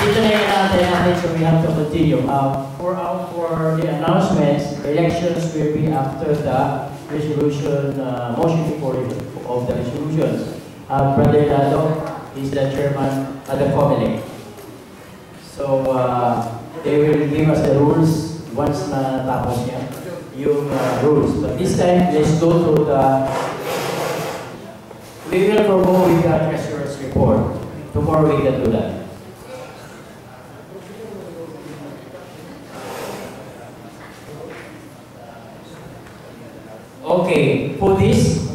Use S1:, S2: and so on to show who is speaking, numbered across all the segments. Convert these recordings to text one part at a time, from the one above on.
S1: dito na yung natin natin so we have to continue. Uh, for, our, for the announcements, elections will be after the resolution, uh, motion for of the resolutions. Uh, Brother Lalo is the chairman of the committee. So, uh, they will give us the rules once na tapos niya, yung uh, rules. But this time, let's go to the, we will with the treasurer's report. Tomorrow we can do that. Okay, for this,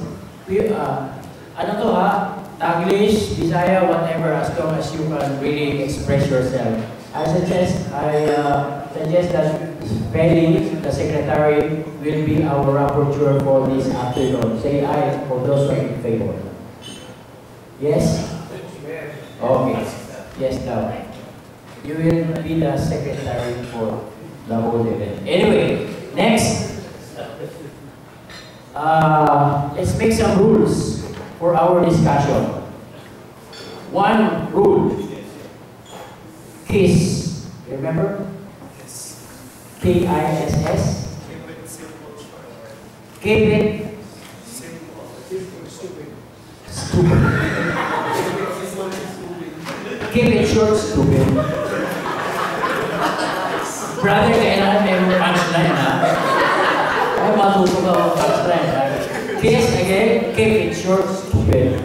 S1: we, uh, ano to ha? Taglish, Bisaya, whatever, as long as you can really express yourself. I suggest, I uh, suggest that Felix, the secretary, will be our rapporteur for this afternoon. Say aye for those who are in favor. Yes? Okay. Yes, now. You will be the secretary for the whole event. Anyway, next. Uh, let's make some rules for our discussion. One rule. KISS. Remember? K-I-S-S. Keep it simple. stupid. Keep it short, stupid. Brother, kailangan may punchline ha. Kiss again, keep it short, stupid.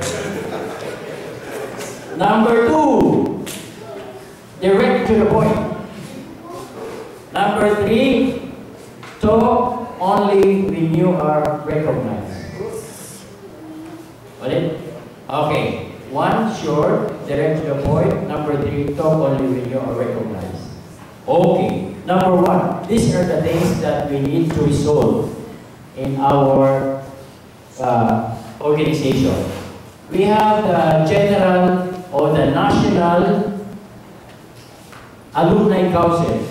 S1: Number two, direct to the point. Number three, talk only when you are recognized. It? Okay. One, short, direct to the point. Number three, talk only when you are recognized. Okay. Number one, these are the things that we need to resolve in our uh, organization. We have the general or the national alumni council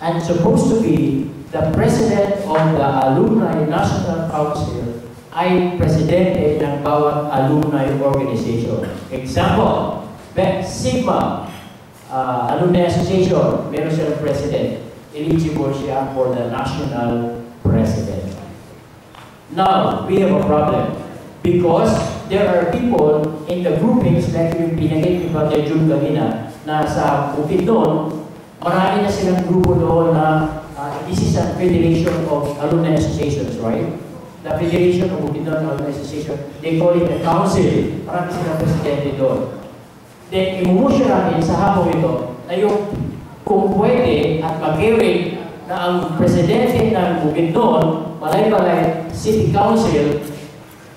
S1: and supposed to be the president of the alumni national council ay presidente ng bawat alumni organization. Example, Be- Sigma uh, Alumni Association, meron siyang president. Eligible siya for the national president. Now, we have a problem because there are people in the groupings like yung pinagay ni Brother June kanina na sa Bukidnon, marami na silang grupo doon na uh, this is a federation of alumni associations, right? The Federation of Bukidnon Alumni Association, they call it a council. Marami silang presidente doon. Then, imumusya natin sa hapong ito na yung kung pwede at mag-hearing na ang presidente ng Bukidnon, Malay-Balay City Council,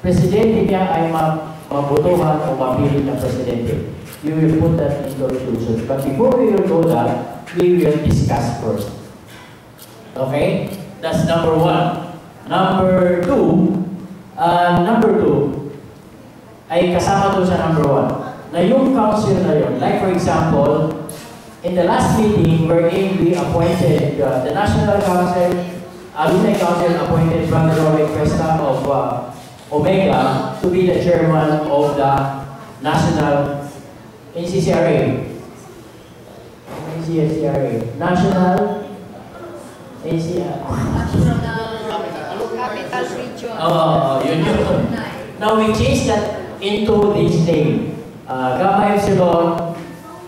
S1: presidente niya ay ma mabutuhan o mapili ng presidente. You will put that into resolution. But before we will do that, we will discuss first. Okay? That's number one. Number two, uh, number two, ay kasama doon sa number one. Na yung council na yun, like for example, in the last meeting wherein we appointed uh, the National Council, Alumni Council appointed Brother Robert Cuesta of uh, Omega to be the chairman of the National NCCRA. NCCRA. National NCCRA.
S2: Capital Region.
S1: Oo, yun yun. Now we change that into this name. Uh, Gamma Epsilon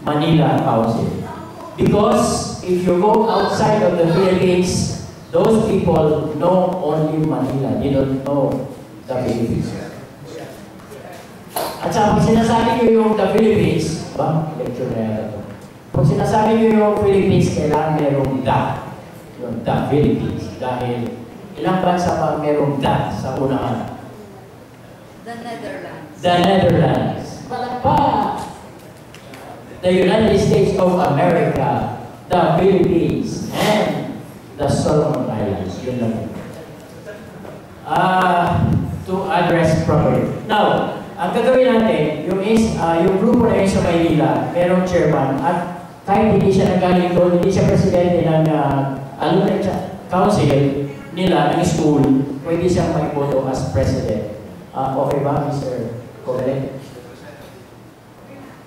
S1: Manila Council. Because if you go outside of the Philippines, those people know only Manila. They don't know the Philippines. At sa pag sinasabi nyo yung the Philippines, ba? Lecture na yata to. Pag sinasabi nyo yung Philippines, kailangan merong the. Yung the Philippines. Dahil ilang bansa pa merong the sa unahan?
S2: The Netherlands.
S1: The Netherlands. Palakpak! The United States of America, the Philippines, and the Solomon Islands. Yun lang. Ah, to address properly. Now, ang gagawin natin, yung is, ah, yung grupo na yun sa Maynila, merong chairman, at kahit hindi siya nagaling doon, hindi siya presidente ng ah, alumni council nila, ng school, pwede siyang maiboto as president. Ah, okay ba, Mr. Comelec?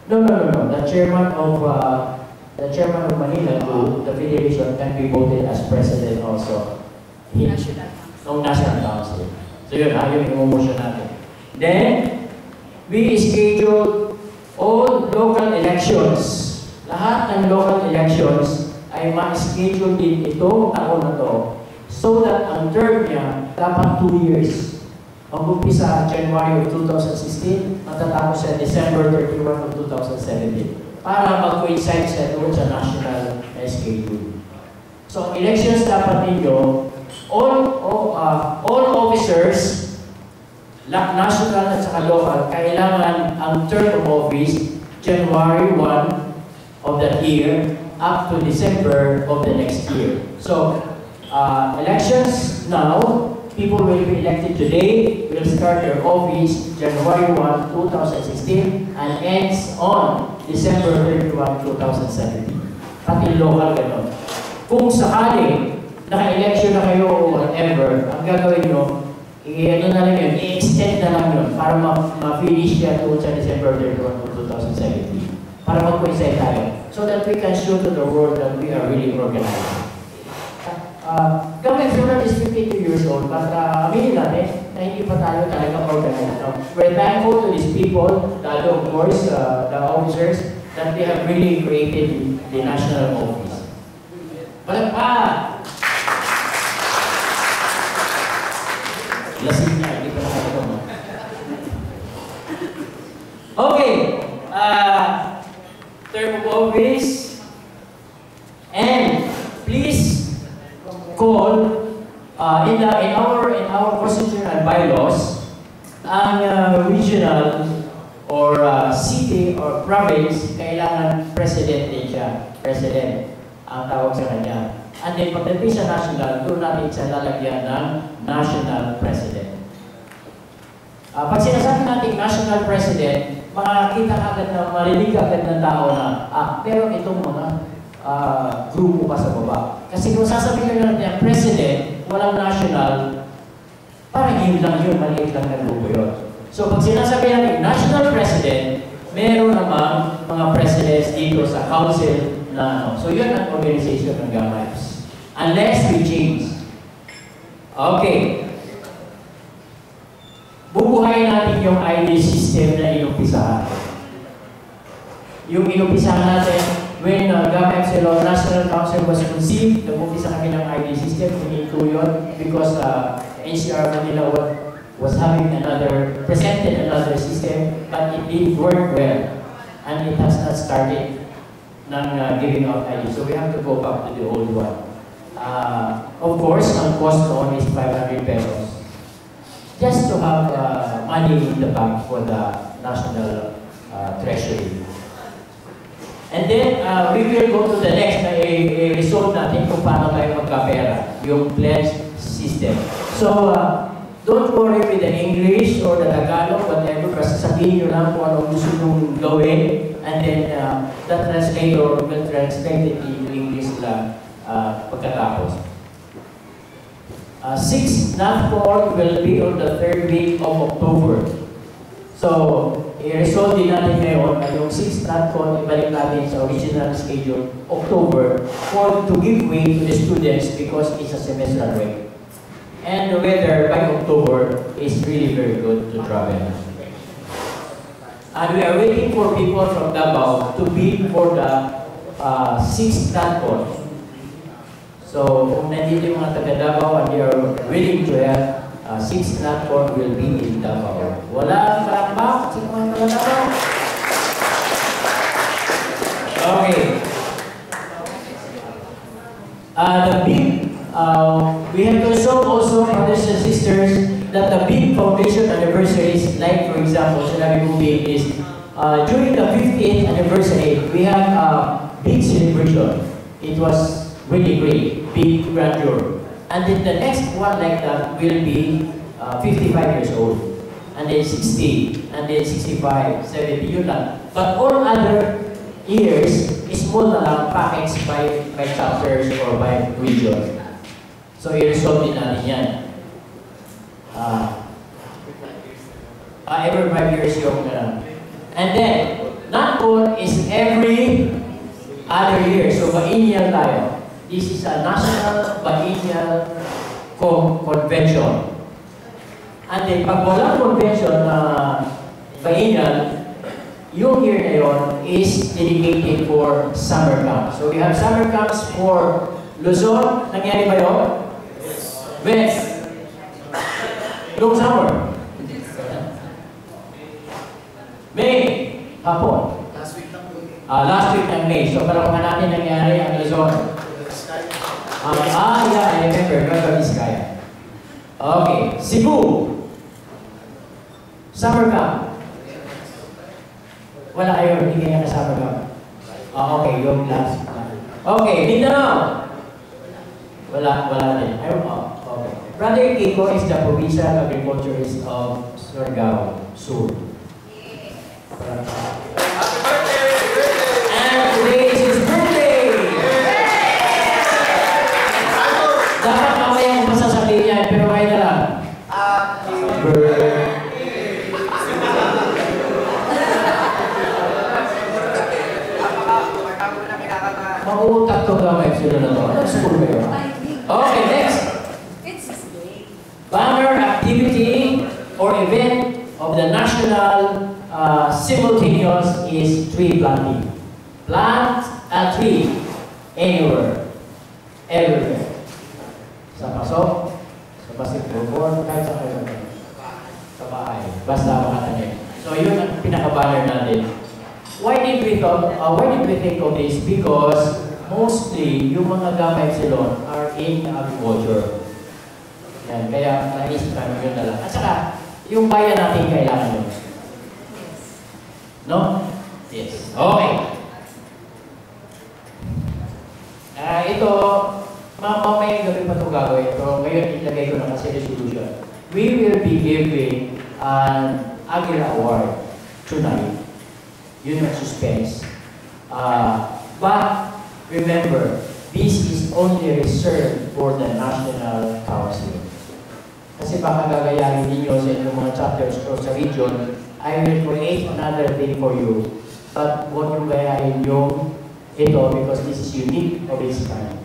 S1: No, no, no, no. The chairman of uh, the chairman of Manila to the federation can be voted as president also. He,
S2: National Council.
S1: National Council. So yun, yun yung motion natin. Then, we schedule all local elections. Lahat ng local elections ay ma-schedule din itong taon na to so that ang term niya dapat 2 years. Mag-umpisa January of 2016, matatapos sa December 31 of 2017 para mag-coincide siya doon sa national na schedule. So, elections dapat ninyo, all, all, uh, all officers, national at saka local, kailangan ang term of office January 1 of that year up to December of the next year. So, uh, elections now, people will be elected today, will start their office January 1, 2016, and ends on December 31, 2017. Pati local ganun. Kung sakali, naka-election na kayo o whatever, ang gagawin nyo, i-ano na lang yun, i-extend na lang yun para ma- ma-finish yan doon sa December 31, 2017. Para mag-coincide tayo. So that we can show to the world that we are really organized. Uh, Government Funeral is 52 years old, but uh, aminin natin na hindi pa tayo talaga organized. No? We're thankful to these people, lalo of course, uh, the officers, that they have really created the national office. Palagpa! Okay, uh, term of pagdating sa national doon natin siya lalagyan ng national president uh, pag sinasabi natin national president makakita agad na marinig agad ng tao na ah pero itong mga uh, grupo pa sa baba. Kasi kung sasabihin na natin, president, walang national, parang yun lang yun, maliit lang na grupo yun. So pag sinasabi natin national president, meron namang mga presidents dito sa council na ano. So yun ang organization ng GAMIPS. Unless we change. Okay. Bubuhayin natin yung ID system na inumpisahan. Yung inumpisahan natin, when uh, GAMIPS Law National Council was conceived, nag-umpisa kami ng ID system, hininto yun because uh, NCR Manila was, was having another, presented another system, but it didn't work well. And it has not started ng uh, giving out ID. So we have to go back to the old one. Uh, of course, ang cost noon is 500 pesos. Just to have uh, money in the bank for the national uh, treasury. And then, uh, we will go to the next na i-resolve natin kung paano tayo magkapera, yung pledge system. So, uh, don't worry with the English or the Tagalog, whatever, kasi sabihin nyo lang kung ano gusto nyo gawin, and then uh, the translator will translate it into English lang uh, pagkatapos. Uh, sixth NATCON will be on the third week of October. So, i-resolve din natin ngayon na yung 6th NATCON, ibalik natin sa original schedule, October, for to give way to the students because it's a semestral break. And the weather by October is really very good to travel. And we are waiting for people from Davao to bid for the uh, 6th NATCON. So, kung nandito yung mga taga Davao and they are willing to help, uh, 6th NATCON will be in Davao. Wala palakpak sa mga taga Davao? Okay. Uh, the big, uh, we have to show also, brothers and sisters, that the big foundation anniversaries, like for example, sinabi big is, uh, during the 50th anniversary, we have a big celebration. It was really great, big grandeur. And then the next one like that will be uh, 55 years old, and then 60, and then 65, 70, yun lang. But all other years, small na lang packets by, by chapters or by region. So, i-resolve din natin yan. Uh, uh, every five years yung... Uh, and then, NATCON is every other year. So, biennial tayo. This is a national co- convention. And then, pag walang convention na biennial, yung year na yun is dedicated for summer camp. So, we have summer camps for Luzon. Nangyari ba yun? When? Noong summer? May. Hapon.
S3: Last week lang po.
S1: Ah, last week ng May. So, palakpakan natin nangyari ang Luzon. Ang Asia ay member ng Biskaya. Okay, Cebu. Summer Camp. Wala kayo, hindi kayo na Summer Camp. Oh, okay, yung last one. Okay, Mindanao. Wala, wala na yun. Ayaw ko. Oh, okay. Brother Kiko is the provincial agriculturist of um, Surigao, Sur.
S3: Happy birthday!
S1: Happy birthday! The national uh, simultaneous is tree planting. Plant a tree anywhere, everywhere. Sa pasok, sa basketball court, kahit sa kayo. Sa bahay, basta makatanim. So yun ang pinaka-banner natin. Why did we thought, uh, why did we think of this? Because mostly yung mga gamay silon are in agriculture. Yan, kaya naisip namin yun na lang. At saka, yung bayan natin kailangan yun. No? Yes. Okay. Ah, ito, ma- mamaya gabi pa ito gagawin, pero ngayon ilagay ko na kasi resolution. We will be giving an Aguila Award tonight. Yun ang suspense. Ah, but, remember, this is only reserved for the National Council. Kasi baka gagayahin ninyo sa inyong mga chapters o sa region, I will create another thing for you. But huwag yung gayahin yung ito because this is unique of its kind.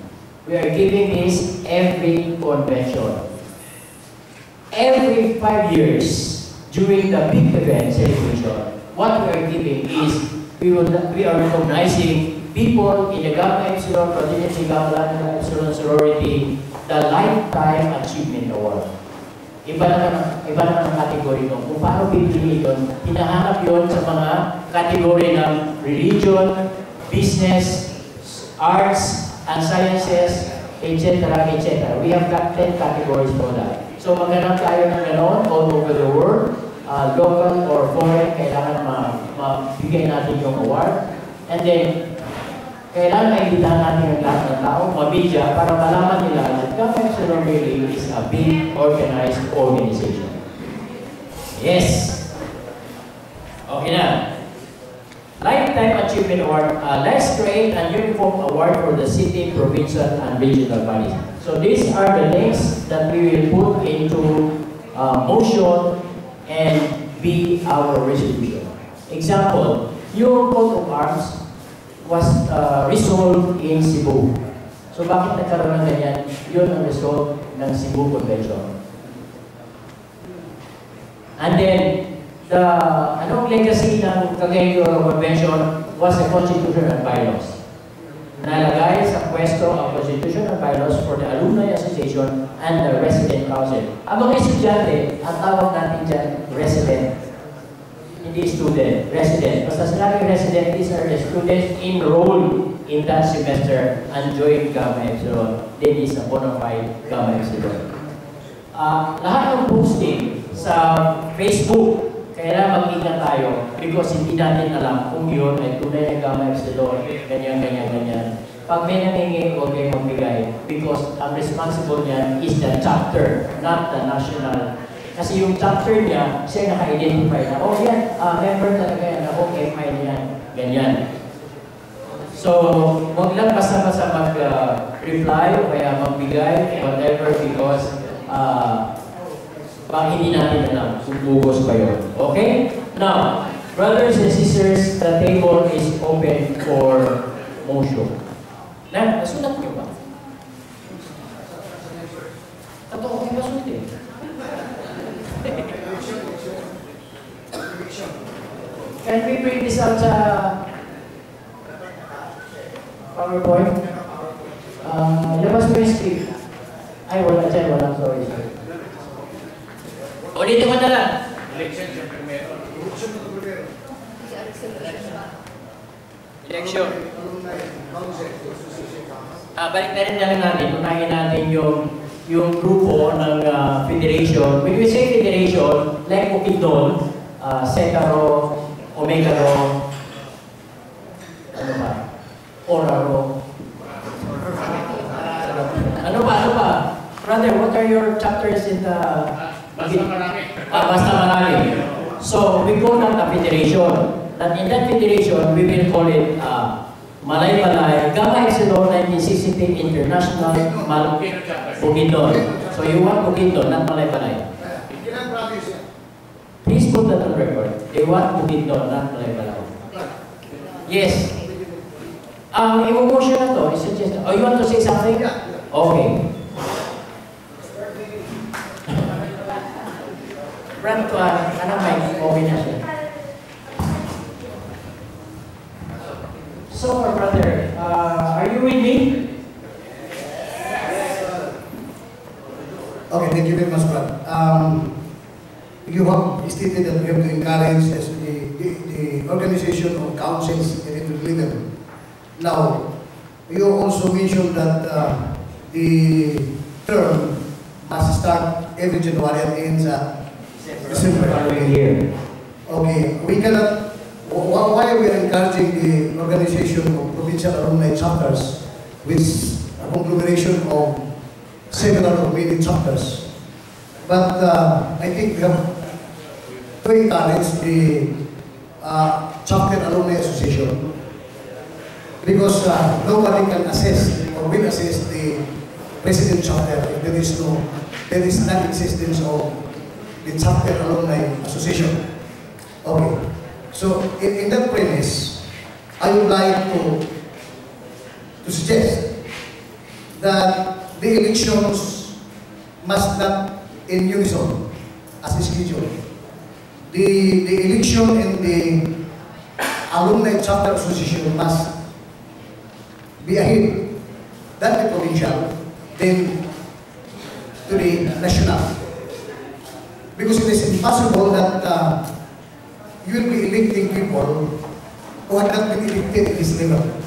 S1: We are giving this every convention. Every five years, during the big event celebration, what we are giving is we, will, we are recognizing people in the Gamma Epsilon Prodigy Gamma Epsilon sorority the Lifetime Achievement Award. Iba naman iba naman ang category nung kung paano pipili yun, hinahanap yun sa mga category ng religion, business, arts, and sciences, etc., etc. We have got 10 categories for that. So maghanap tayo ng gano'n all over the world, uh, local or foreign, kailangan ma- mabigay natin yung award. And then, kailangan maimbitahan natin ang lahat ng tao, mabidya, para malaman is a big organized organization. Yes! Okay na. Lifetime Achievement Award, uh, let's create a uniform award for the city, provincial, and regional bodies. So these are the links that we will put into uh, motion and be our resolution. Example, your coat of arms was uh, resolved in Cebu. So bakit nagkaroon ng ganyan? Yun ang result ng Cebu Convention. And then, the anong legacy ng Cagayan Convention was the Constitution and Bylaws. Nalagay sa pwesto ang Constitution and Bylaws for the Alumni Association and the Resident Council. Ang mga estudyante, ang tawag natin dyan, resident. Hindi student, resident. Basta sinabing resident, these are the students enrolled in that semester and joined Gamma Epsilon. Then is a bona fide Gamma Epsilon. Ah, lahat ng posting sa Facebook, kailangan mag-ingat tayo because hindi natin alam kung yun ay tunay na gamma epsilon, ganyan, ganyan, ganyan. Pag may nangingi, huwag kayo magbigay because ang responsible niyan is the chapter, not the national. Kasi yung chapter niya, siya naka-identify na, oh yan, ah, member talaga yan, ako MI niyan, ganyan. So, huwag lang basta-basta mag-reply o kaya magbigay, whatever, because uh, baka hindi natin alam kung bugos ba yun. Okay? Now, Brothers and sisters, the table is open for motion. Na, nasulat niyo ba? Totoo kayo nasulat eh. Can we bring this out sa PowerPoint? Uh, labas mo yung script. Ay, wala dyan, wala. Sorry, sorry. Ulitin mo na lang. Election. Ah, balik na rin na lang natin. Unahin natin yung yung grupo ng ah, federation. When we say federation, like Bukidnon, uh, Setaro, Omegaro, ano ba? Oraro. Ano ba? Ano ba? Brother, what are your chapters in the...
S4: Basta marami.
S1: Ah, basta marami. So, we call that a federation. And in that federation, we will call it uh, Malay Malay, Gamma Epsilon 1960 International Mal? Bukidnon. So you want Bukidnon, not Malay Malay. Please put that on record. They want Bukidnon, not Malay Malay. Yes. Ang emotion na to, is just, oh, you want to say something? Okay. Brad, to, uh, ano may okay na siya. So, brother, uh, are you with me?
S5: Okay, thank you very much, Brad. Um, you have stated that we have to encourage the, the, the organization of councils will lead them. Now, you also mentioned that uh, the term must start every January and ends at December.
S1: Year.
S5: Okay, we cannot, wh- wh- why we are encouraging the organization of provincial alumni chapters, with a conglomeration of several or many chapters. But uh, I think we have to encourage the uh, chapter alumni association because uh, nobody can assess or will assess the president chapter if there is no, there is non-existence of the chapter alumni association. Okay. So in, in that premise, I would like to, to suggest that the elections must not in unison as scheduled. The, the election in the alumni chapter association must be ahead than the provincial, then to the national. Because it is impossible that uh, you will be electing people who have not been elected in this level.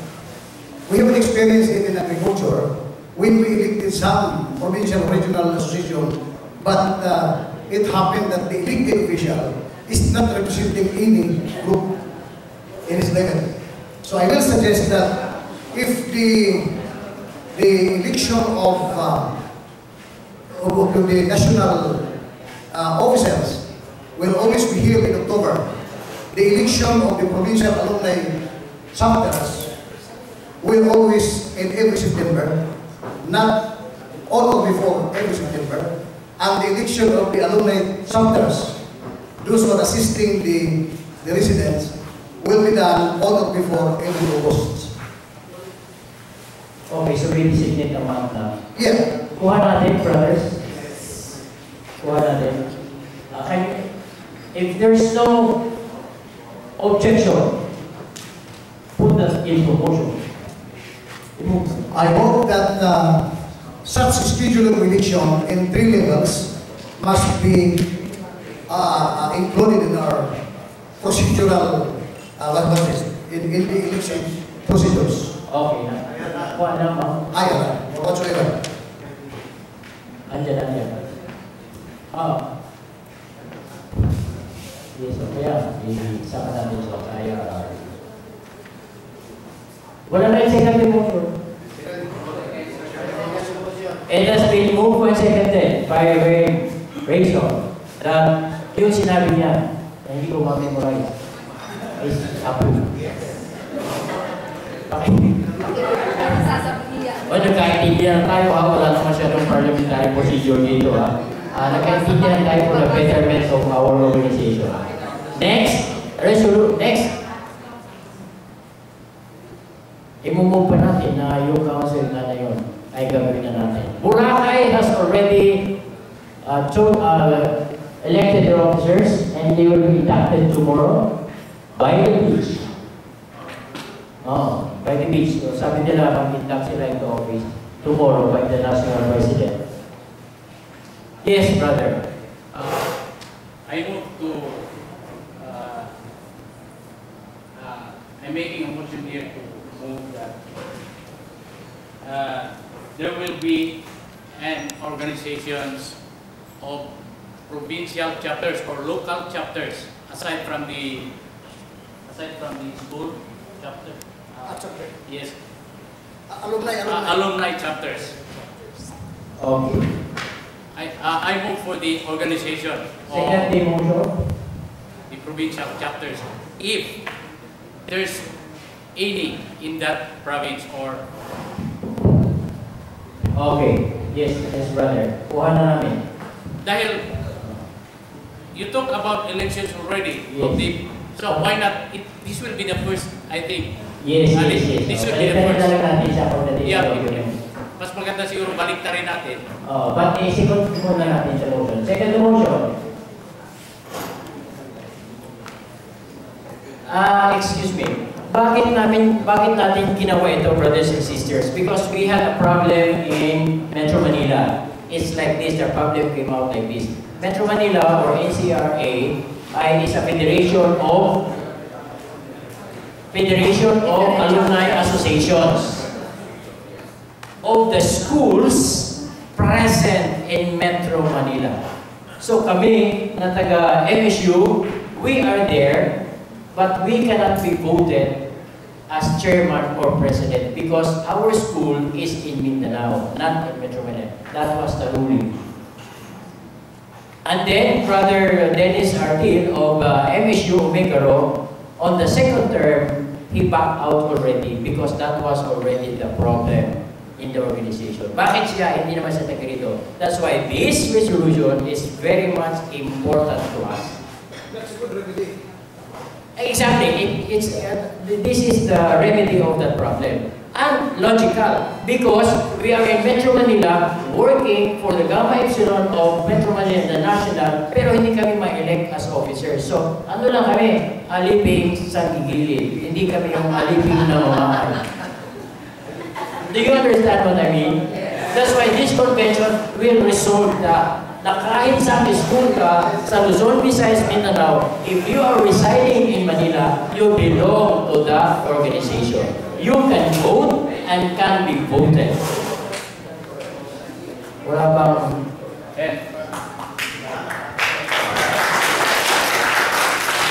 S5: We have an experience in, agriculture we elected some provincial regional association, but uh, it happened that the elected official is not representing any group in his level. So I will suggest that if the the election of uh, of the national uh, officers will always be here in October. The election of the provincial alumni chapters will always in every September, not all before every September, and the election of the alumni chapters, those who are assisting the, the residents, will be done all of before every August.
S1: Okay, so we designate amount na.
S5: Yeah,
S1: Kuha natin, brothers. Kuha natin. Uh, can- if there's no objection, put that into motion.
S5: I hope that uh, such schedule of election in three levels must be uh, uh, included in our procedural uh, what? In, in the election procedures.
S1: Okay na,
S5: or whatsoever.
S1: Andyan, andyan. Ah. Yes, so kaya, isama natin sa IRR. Wala na yung second. It has been moved and seconded by Ray Rachel that yung sinabi niya na hindi ko ma-memorize is
S2: yan.
S1: O nagkaintindihan tayo ha, wala na masyadong parliamentary procedure dito ha. Ah, nagkaintindihan tayo for the betterment of our organization. Next, Resolu next. Imumove pa natin na yung council na na yun ay gagawin na natin. Boracay has already uh, cho- uh, elected their officers and they will be inducted tomorrow by the beach. Oh, by the beach. So, sabi nila, mag-induct sila into office tomorrow by the national president. Yes, brother.
S4: Uh, I move to, uh, uh, I'm making a motion here to move that uh, there will be an organizations of provincial chapters or local chapters aside from the, aside from the school chapter.
S5: Ah,
S4: Uh,
S5: chapter.
S4: Yes,
S5: Ah, Alumni,
S4: uh,
S5: alumni.
S4: alumni chapters.
S1: Okay.
S4: I, uh, I move for the organization of
S1: the
S4: the provincial chapters if there's any in that province or
S1: Okay. Yes, yes, brother. Kuha na namin.
S4: dahil you talk about elections already
S1: Yes.
S4: the so why not it, this will be the first I think
S1: Yes,
S4: Ah,
S1: yes,
S4: this-
S1: yes.
S4: this would be the
S1: na
S4: first.
S1: natin siya pagdating sa
S4: yeah,
S1: document.
S4: mas maganda siguro balik rin natin
S1: Oh, but i-second muna natin sa motion. Second motion. Ah, excuse me. Bakit namin bakit natin ginawa ito, brothers and sisters? Because we had a problem in Metro Manila. It's like this, the problem came out like this. Metro Manila or NCRA ay is a federation of Federation of Alumni Associations of the schools present in Metro Manila. So kami na taga MSU, we are there, but we cannot be voted as chairman or president because our school is in Mindanao, not in Metro Manila. That was the ruling. And then Brother Dennis Artil of uh, MSU Omicaro, on the second term, he backed out already because that was already the problem in the organization. Bakit siya hindi naman siya taga rito? That's why this resolution is very much important to us. Exactly. It, it's, uh, this is the remedy of that problem. And logical, because we are in Metro Manila working for the Gamma Epsilon of Metro Manila, the national, pero hindi kami ma-elect as officers. So, ano lang kami? Aliping sa gigilid. Hindi kami yung aliping na mamahay. Do you understand what I mean? That's why this convention will resolve that na kahit sa school ka sa Luzon, Visayas, Mindanao, if you are residing in Manila, you belong to the organization. You can vote and can be voted. Wala bang...
S4: and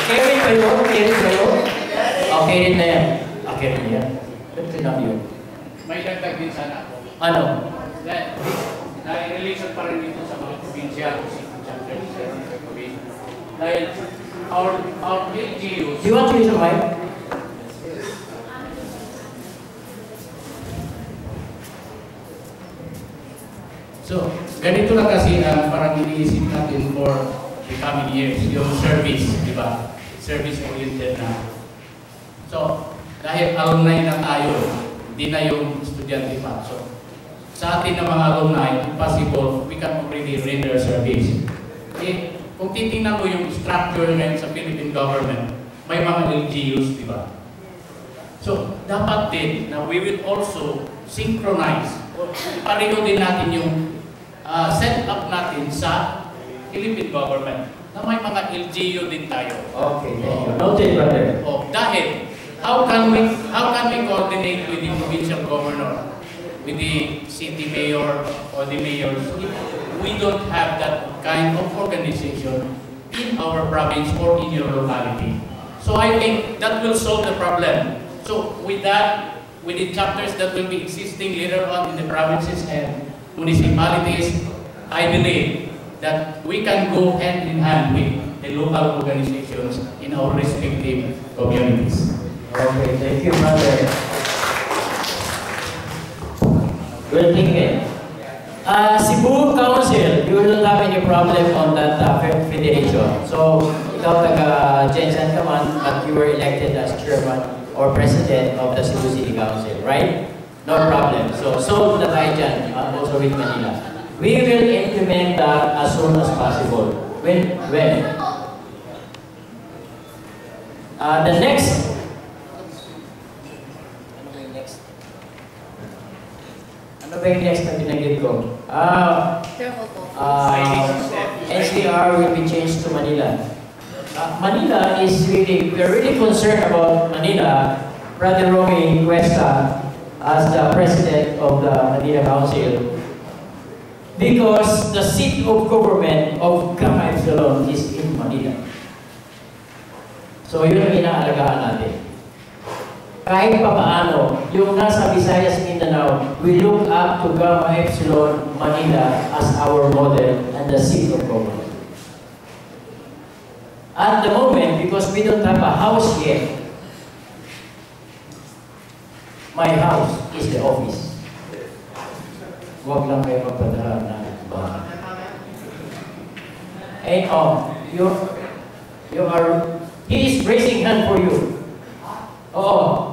S1: Carry kayo? Carry kayo? Okay rin na yan. Okay rin yan. Ba't sinabi yun?
S4: may dagdag din sana ako
S1: Ano?
S4: na na-relation pa rin dito sa mga provincial o city chapters sa province. Dahil our, our LGUs,
S1: Do you want to use a mic?
S4: So, kasi ang parang iniisip natin for the coming years, yung service, di ba? Service-oriented na. So, dahil alumni na tayo, hindi na yung estudyante pa. So, sa atin na mga alumni, if possible, we can already render service. Eh, kung titingnan mo yung structure ngayon sa Philippine government, may mga LGUs, di ba? So, dapat din na we will also synchronize o pareho din natin yung uh, set up natin sa Philippine government na may mga LGU din tayo.
S1: Okay, thank you. Noted, brother.
S4: Oh, dahil how can we how can we coordinate with the provincial governor, with the city mayor or the mayors if we don't have that kind of organization in our province or in your locality? So I think that will solve the problem. So with that, with the chapters that will be existing later on in the provinces and municipalities, I believe that we can go hand in hand with the local organizations in our respective communities.
S1: Okay, thank you, brother. Well thinking. Uh, Cebu Council, you not have any problem on that uh, fe- federation. So, ikaw taga Jensen ka but you were elected as chairman or president of the Cebu City Council, right? No problem. So, solve tayo dyan, uh, also with Manila. We will implement that as soon as possible. When? When? Uh, the next... Ano ba yung next? Next na binanggit ko? Ah... Uh, SDR will be changed to Manila. Uh, Manila is really, we're really concerned about Manila. Brother Romy Cuesta as the president of the Manila Council because the seat of government of Gamma Epsilon is in Manila. So yun ang inaalagaan natin. Kahit pa paano, yung nasa Visayas, Mindanao, we look up to Gamma Epsilon Manila as our model and the seat of government. At the moment, because we don't have a house yet, my house is the office. Huwag lang kayo magpadala na bahay. And oh, you, you are, he is raising hand for you. Oo.